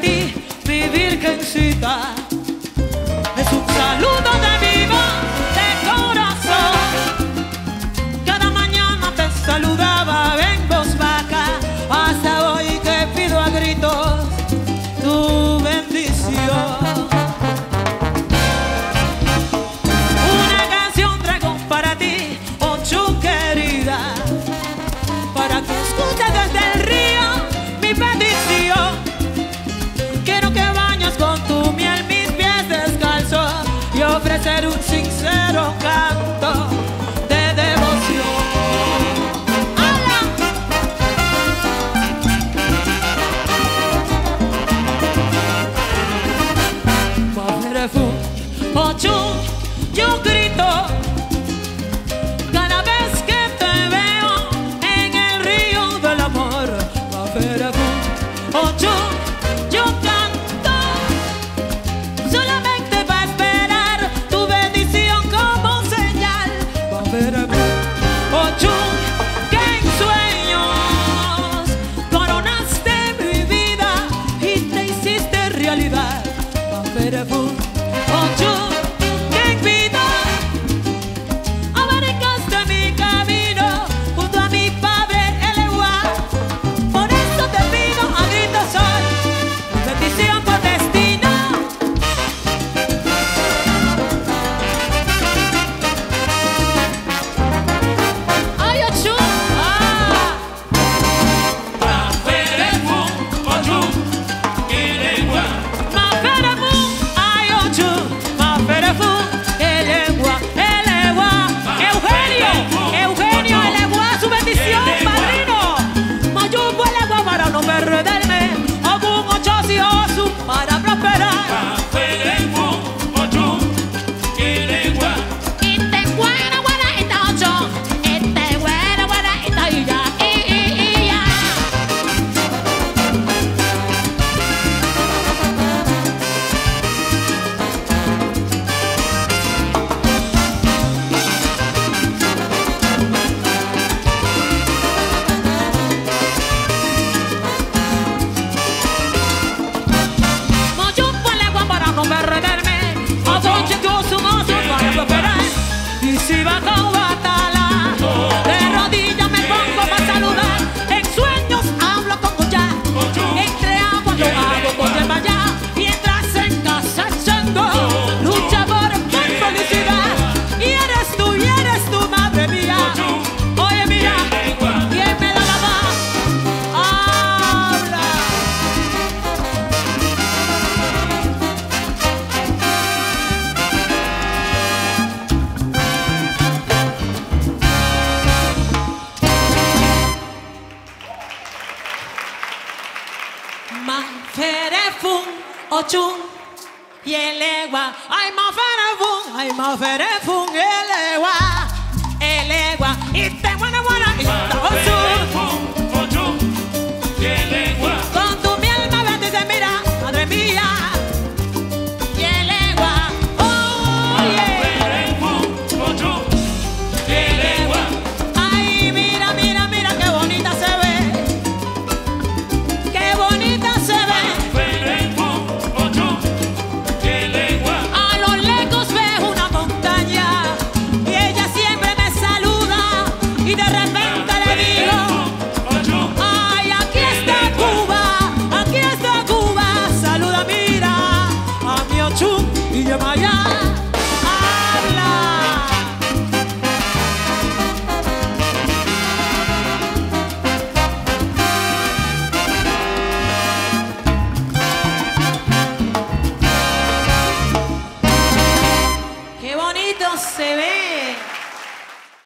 ti vivir con Pochum, yo grito cada vez que te veo en el río del amor. Pochum, yo canto solamente para esperar tu bendición como señal. Pochum, que en sueños coronaste mi vida y te hiciste realidad. guarda ferefung ochung yelewa. Ay ma ferefung ay ma ferefung yelewa. Yelewa